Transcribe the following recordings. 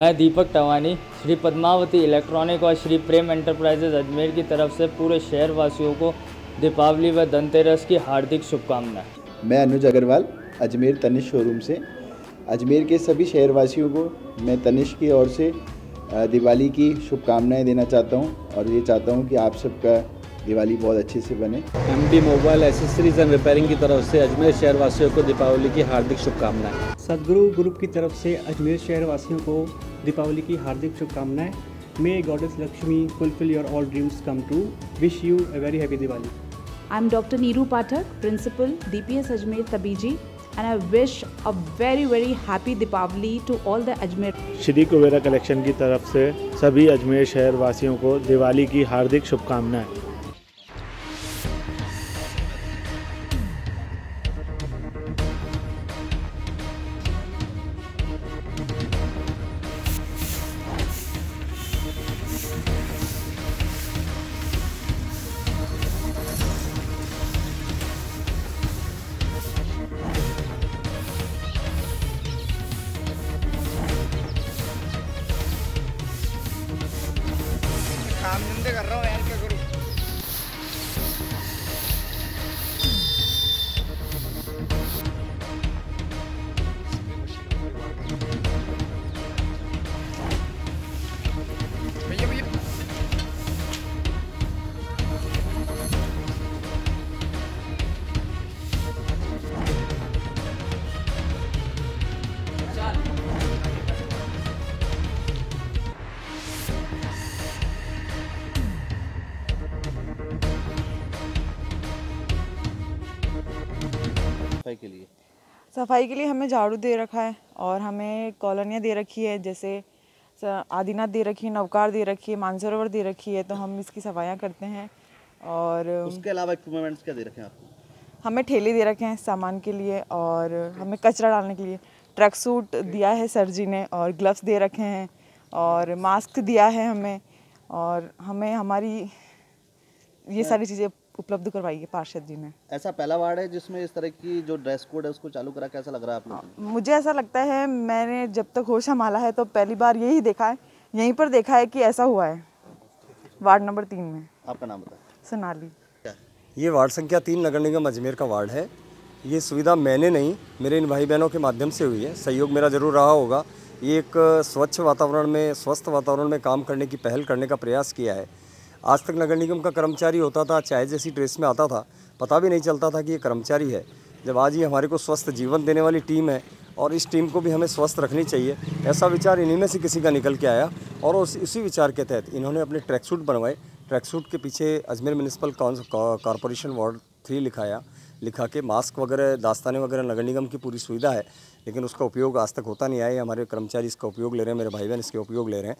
मैं दीपक टवानी। श्री पद्मावती इलेक्ट्रॉनिक और श्री प्रेम एंटरप्राइजेज अजमेर की तरफ़ से पूरे शहर वासियों को दीपावली व धनतेरस की हार्दिक शुभकामनाएँ। मैं अनुज अग्रवाल, अजमेर तनिष शोरूम से। अजमेर के सभी शहरवासियों को मैं तनिष की ओर से दिवाली की शुभकामनाएँ देना चाहता हूँ और ये चाहता हूँ कि आप सबका दिवाली बहुत अच्छे से बने। M D mobile accessories and repairing की तरफ़ से अजमेर शहर वासियों को दीपावली की हार्दिक शुभकामनाएँ। सदगुरु ग्रुप की तरफ़ से अजमेर शहर वासियों को दीपावली की हार्दिक शुभकामनाएँ। May goddess Lakshmi fulfil your all dreams come true wish you a very happy Diwali I'm Dr. Neeru Pathak, Principal, DPS Ajmer Tabiji, and I wish a very very happy Deepavali to all the Ajmer. Shri Kubera collection की तरफ़ से सभी अजमेर शहर वासियों को दिवाली की हार्दिक शुभकामनाएँ। काम धंधे कर रहा हूँ सफ़ाई के लिए? सफ़ाई के लिए हमें झाड़ू दे रखा है और हमें कॉलोनियाँ दे रखी है जैसे आदिनाथ दे रखी है नवकार दे रखी है मानसरोवर दे रखी है तो हम इसकी सफाइयाँ करते हैं और उसके अलावा इक्विपमेंट्स क्या दे रखे हैं आपको? हमें ठेले दे रखे हैं सामान के लिए और हमें कचरा डालने के लिए। ट्रक सूट दिया है सर जी ने और ग्लव्स दे रखे हैं और मास्क दिया है हमें और हमें हमारी ये सारी चीज़ें उपलब्ध करवाई है पार्षद जी ने। ऐसा पहला वार्ड है जिसमें इस तरह की जो ड्रेस कोड है उसको चालू करा कैसा लग रहा है आप लोगों मुझे ऐसा लगता है मैंने जब तक होश संभाला है तो पहली बार यही देखा है यहीं पर देखा है कि ऐसा हुआ है। वार्ड नंबर तीन में। आपका नाम बताएँ। सोनाली। ये वार्ड संख्या तीन नगर निगम अजमेर का वार्ड है। ये सुविधा मैंने नहीं मेरे इन भाई बहनों के माध्यम से हुई है। सहयोग मेरा ज़रूर रहा होगा। ये एक स्वच्छ वातावरण में स्वस्थ वातावरण में काम करने की पहल करने का प्रयास किया है। आज तक नगर निगम का कर्मचारी होता था, चाय जैसी ड्रेस में आता था। पता भी नहीं चलता था कि ये कर्मचारी है। जब आज ये हमारे को स्वस्थ जीवन देने वाली टीम है और इस टीम को भी हमें स्वस्थ रखनी चाहिए, ऐसा विचार इन्हीं में से किसी का निकल के आया और उस इसी विचार के तहत इन्होंने अपने ट्रैक सूट बनवाए। ट्रैक सूट के पीछे Ajmer municipal corporation ward three लिखाया, लिखा के मास्क वगैरह, दास्ताने वगैरह नगर निगम की पूरी सुविधा है, लेकिन उसका उपयोग आज तक होता नहीं आया। हमारे कर्मचारी इसका उपयोग ले रहे हैं, मेरे भाई बहन इसके उपयोग ले रहे हैं।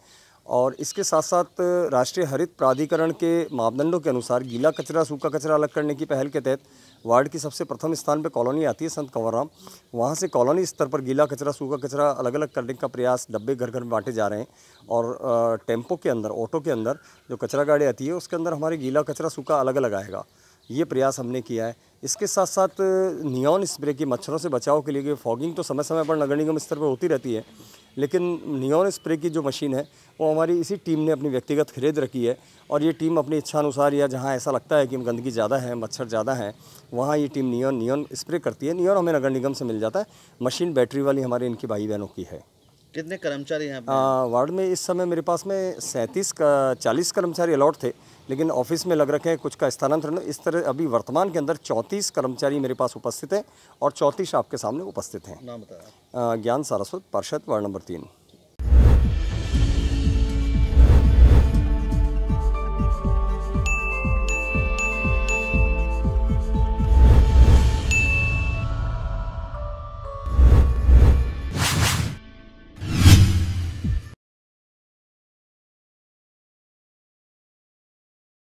और इसके साथ साथ राष्ट्रीय हरित प्राधिकरण के मापदंडों के अनुसार गीला कचरा, सूखा कचरा अलग करने की पहल के तहत वार्ड की सबसे प्रथम स्थान पर कॉलोनी आती है संत कंवरराम। वहाँ से कॉलोनी स्तर पर गीला कचरा, सूखा कचरा अलग अलग करने का प्रयास डब्बे घर घर में बांटे जा रहे हैं और टेंपो के अंदर, ऑटो के अंदर जो कचरा गाड़ी आती है, उसके अंदर हमारे गीला कचरा, सूखा अलग अलग आएगा। ये प्रयास हमने किया है। इसके साथ साथ नियॉन स्प्रे की मच्छरों से बचाव के लिए फॉगिंग तो समय समय पर नगर निगम स्तर पर होती रहती है लेकिन नियोन स्प्रे की जो मशीन है, वो हमारी इसी टीम ने अपनी व्यक्तिगत खरीद रखी है और ये टीम अपनी इच्छा अनुसार या जहाँ ऐसा लगता है कि गंदगी ज़्यादा है, मच्छर ज़्यादा है, वहाँ ये टीम नियोन नियॉन स्प्रे करती है। नियोन हमें नगर निगम से मिल जाता है। मशीन बैटरी वाली हमारे इनकी भाई बहनों की है। कितने कर्मचारी हैं वार्ड में इस समय मेरे पास में सैंतीस का चालीस कर्मचारी अलॉट थे लेकिन ऑफ़िस में लग रखे हैं कुछ का स्थानांतरण। इस तरह अभी वर्तमान के अंदर चौंतीस कर्मचारी मेरे पास उपस्थित हैं और चौंतीस आपके सामने उपस्थित हैं। ज्ञान सारस्वत पार्षद वार्ड नंबर तीन।